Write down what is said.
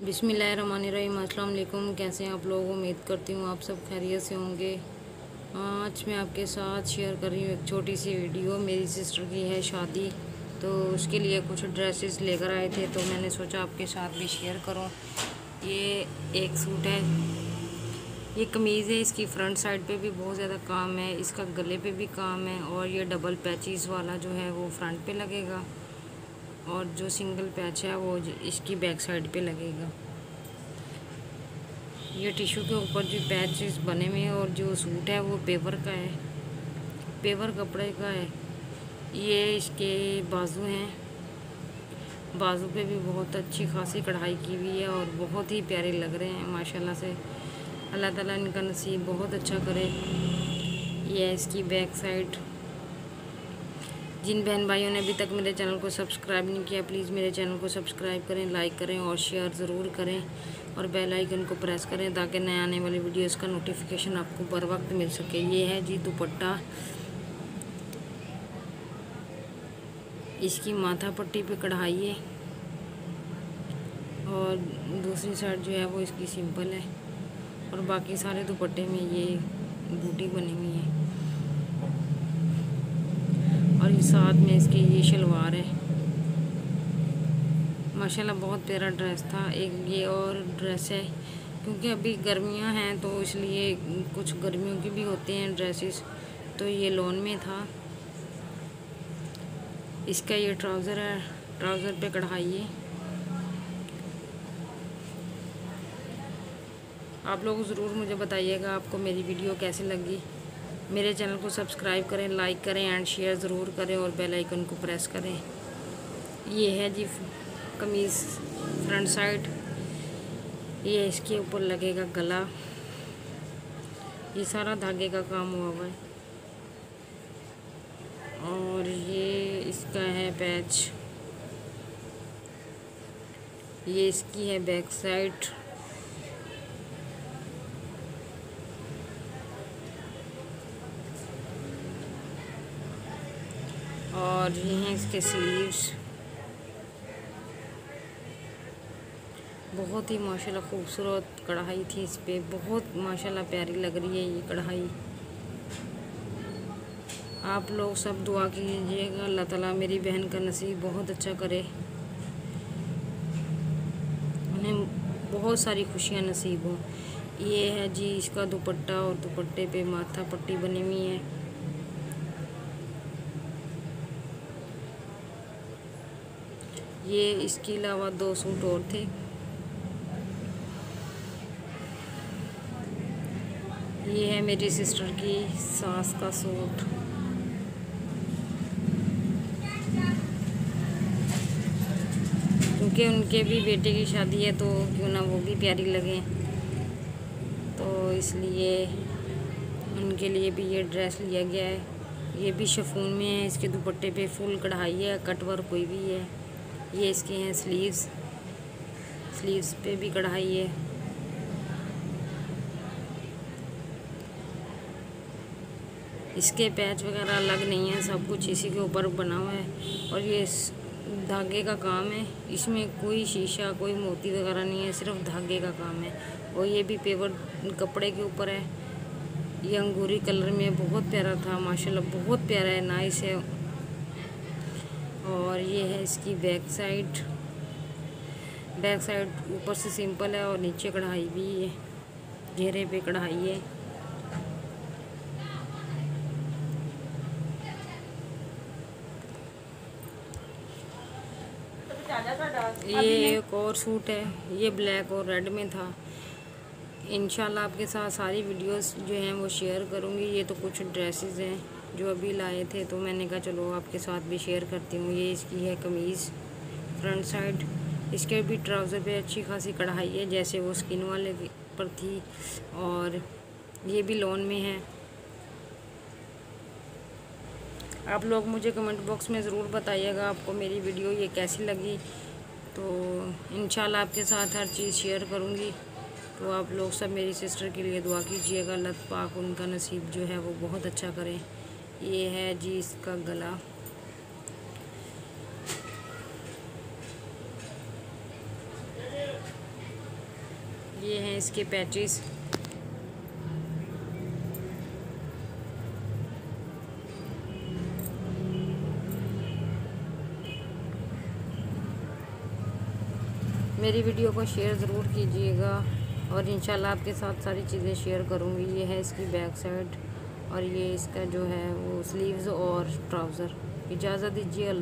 बिसमीम वालेकुम कैसे हैं आप लोग? उम्मीद करती हूँ आप सब खैरियत से होंगे। आज मैं आपके साथ शेयर कर रही हूँ एक छोटी सी वीडियो। मेरी सिस्टर की है शादी तो उसके लिए कुछ ड्रेसेस लेकर आए थे तो मैंने सोचा आपके साथ भी शेयर करूँ। ये एक सूट है। ये कमीज़ है, इसकी फ्रंट साइड पे भी बहुत ज़्यादा काम है, इसका गले पे भी काम है, और ये डबल पैचिस वाला जो है वो फ्रंट पे लगेगा। और जो सिंगल पैच है, वो इसकी बैक साइड पे लगेगा। ये टिश्यू के ऊपर जो पैच बने हुए हैं और जो सूट है, वो पेपर का है। पेपर कपड़े का है। ये इसके बाजू हैं। बाजू पे भी बहुत अच्छी खासी कढ़ाई की हुई है और बहुत ही प्यारे लग रहे हैं, माशाल्लाह से। अल्लाह ताला इनका नसीब बहुत अच्छा करे। ये इसकी बैक साइड जिन बहन भाइयों ने अभी तक मेरे चैनल को सब्सक्राइब नहीं किया प्लीज़ मेरे चैनल को सब्सक्राइब करें लाइक करें और शेयर ज़रूर करें और बेल आइकन को प्रेस करें ताकि नए आने वाली वीडियोस का नोटिफिकेशन आपको बर वक्त मिल सके। ये है जी दुपट्टा। इसकी माथा पट्टी पे कढ़ाई है और दूसरी साइड जो है वो इसकी सिंपल है और बाकी सारे दुपट्टे में ये बूटी बनी हुई है। साथ में इसकी ये शलवार है। माशाल्लाह बहुत प्यारा ड्रेस था। एक ये और ड्रेस है। क्योंकि अभी गर्मियाँ हैं तो इसलिए कुछ गर्मियों की भी होते हैं ड्रेसेस तो ये लोन में था। इसका ये ट्राउज़र है। ट्राउज़र पे कढ़ाई है। आप लोग ज़रूर मुझे बताइएगा आपको मेरी वीडियो कैसी लगी। मेरे चैनल को सब्सक्राइब करें लाइक करें एंड शेयर ज़रूर करें और बेल आइकन को प्रेस करें। ये है जी कमीज़ फ्रंट साइड ये इसके ऊपर लगेगा गला। ये सारा धागे का काम हुआ हुआ है। और ये इसका है पैच ये इसकी है बैक साइड और ये हैं इसके स्लीव्स बहुत ही माशाल्लाह खूबसूरत कढ़ाई थी इस पर बहुत माशाल्लाह प्यारी लग रही है ये कढ़ाई। आप लोग सब दुआ कीजिएगा, अल्लाह ताला मेरी बहन का नसीब बहुत अच्छा करे। उन्हें बहुत सारी खुशियाँ नसीब हों। ये है जी, इसका दुपट्टा और दुपट्टे पे माथा पट्टी बनी हुई है। ये इसके अलावा दो सूट और थे। ये है मेरी सिस्टर की सास का सूट। क्योंकि उनके भी बेटे की शादी है तो क्यों ना वो भी प्यारी लगे। तो इसलिए उनके लिए भी ये ड्रेस लिया गया है। ये भी शफून में है, इसके दुपट्टे पे फुल कढ़ाई है कटवर कोई भी है। ये इसके हैं स्लीव्स स्लीव्स पे भी कढ़ाई है। इसके पैच वगैरह अलग नहीं है, सब कुछ इसी के ऊपर बना हुआ है। और ये धागे का काम है। इसमें कोई शीशा, कोई मोती वगैरह नहीं है, सिर्फ़ धागे का काम है। और ये भी पेपर कपड़े के ऊपर है। ये अंगूरी कलर में बहुत प्यारा था, माशाल्लाह, बहुत प्यारा है नाइस है। और ये है इसकी बैक साइड। बैक साइड ऊपर से सिंपल है और नीचे कढ़ाई भी है। घेरे पे कढ़ाई है। ये एक और सूट है। ये ब्लैक और रेड में था। इनशाला आपके साथ सारी वीडियोस जो हैं वो शेयर करूँगी। ये तो कुछ ड्रेसेस हैं। जो अभी लाए थे तो मैंने कहा, चलो, आपके साथ भी शेयर करती हूँ। ये इसकी है कमीज़ फ्रंट साइड इसके भी ट्राउज़र पे अच्छी खासी कढ़ाई है, जैसे वो स्किन वाले पर थी। और ये भी लोन में है। आप लोग मुझे कमेंट बॉक्स में ज़रूर बताइएगा, आपको मेरी वीडियो ये कैसी लगी। तो इन आपके साथ हर चीज़ शेयर करूँगी। तो आप लोग सब मेरी सिस्टर के लिए दुआ कीजिएगा। अल्लाह पाक उनका नसीब जो है वो बहुत अच्छा करें। ये है जी इसका गला। ये हैं इसके पैचेस मेरी वीडियो को शेयर ज़रूर कीजिएगा और इंशाल्लाह आपके साथ सारी चीज़ें शेयर करूँगी। ये है इसकी बैक साइड। और ये इसका जो है वो स्लीव्स और ट्राउज़र इजाज़त दीजिए